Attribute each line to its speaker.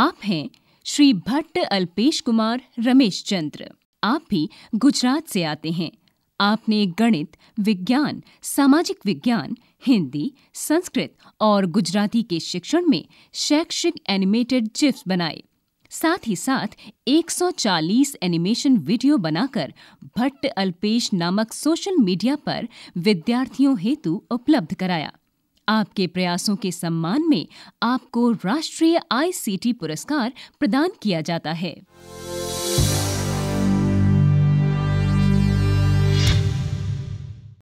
Speaker 1: आप हैं श्री भट्ट अल्पेश कुमार रमेश चंद्र। आप भी गुजरात से आते हैं। आपने गणित, विज्ञान, सामाजिक विज्ञान, हिंदी, संस्कृत और गुजराती के शिक्षण में शैक्षिक एनिमेटेड जिप्स बनाए। साथ ही साथ 140 एनिमेशन वीडियो बनाकर भट्ट अल्पेश नामक सोशल मीडिया पर विद्यार्थियों हेतु उपलब्ध कराया। आपके प्रयासों के सम्मान में आपको राष्ट्रीय आईसीटी पुरस्कार प्रदान किया जाता है।